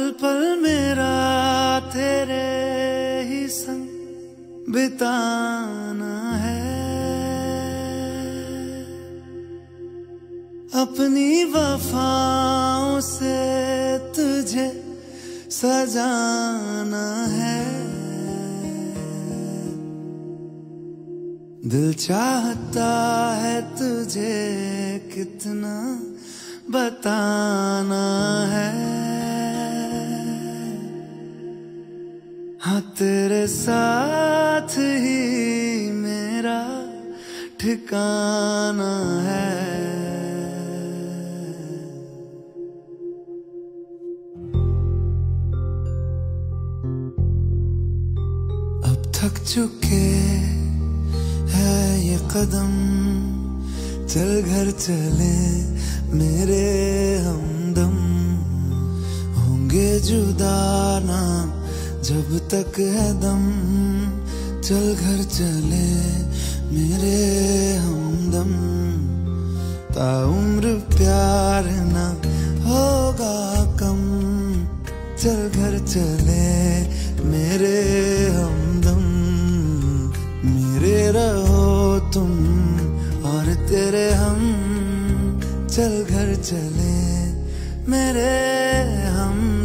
पल पल मेरा तेरे ही संग बिताना है। अपनी वफाओं से तुझे सजाना है। दिल चाहता है तुझे कितना बताना है। हाँ तेरे साथ ही मेरा ठिकाना है। अब थक चुके है ये कदम, चल घर चले मेरे हमदम। होंगे जुदा ना जब तक है दम, चल घर चले मेरे हमदम। ताउम्र प्यार ना होगा कम, चल घर चले मेरे हमदम। मेरे रहो तुम और तेरे हम, चल घर चले मेरे हमदम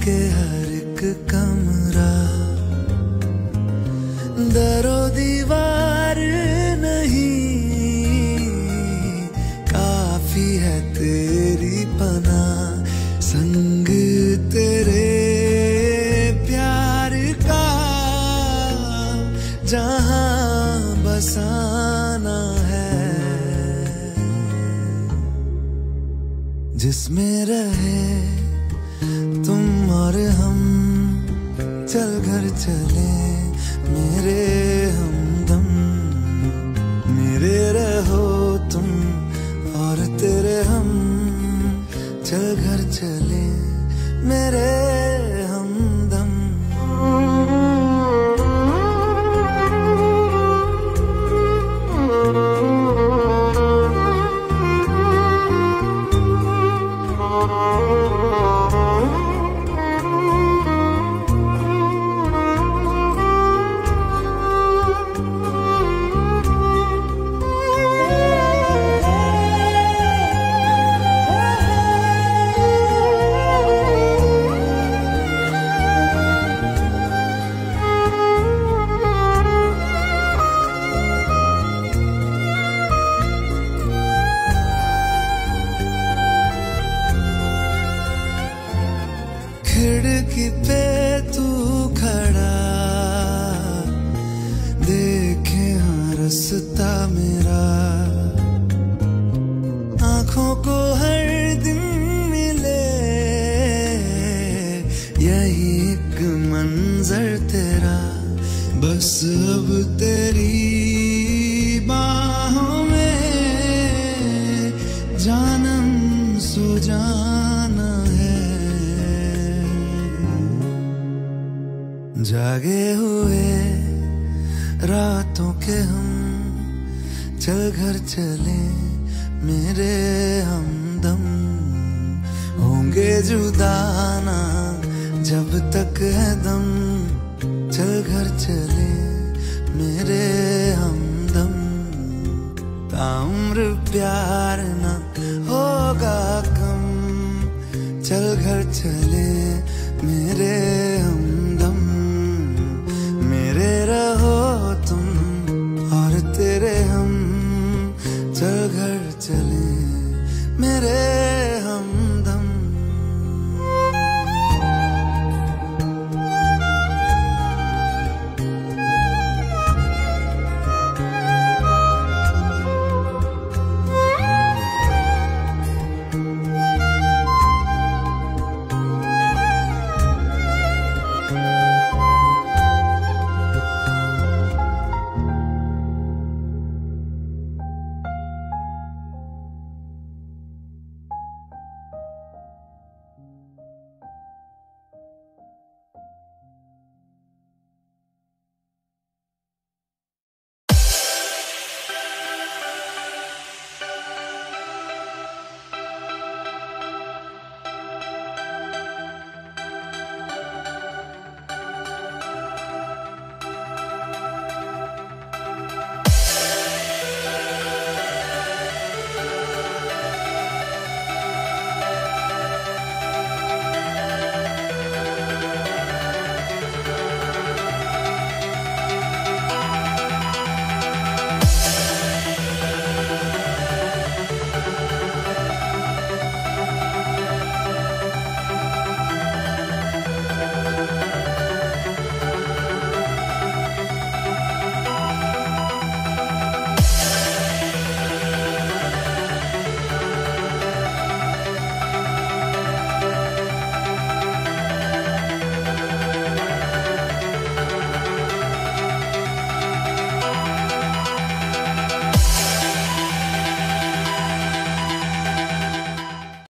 महके हर एक कमरा। दरो दीवार नहीं, काफ़ी है तेरी पना संग तेरे प्यार का, जहाँ बसाना है। जिसमें रहे हम चल घर चले, मेरे हमदम मेरे रहो तुम और तेरे हम, चल घर चले, मेरे खिड़की पे तू खड़ा जागे हुए रातों के हम, चल घर चले मेरे हमदम। होंगे जुदाना जब तक है दम, चल घर चले मेरे हमदम। ताउम्र प्यार ना होगा कम, चल घर चले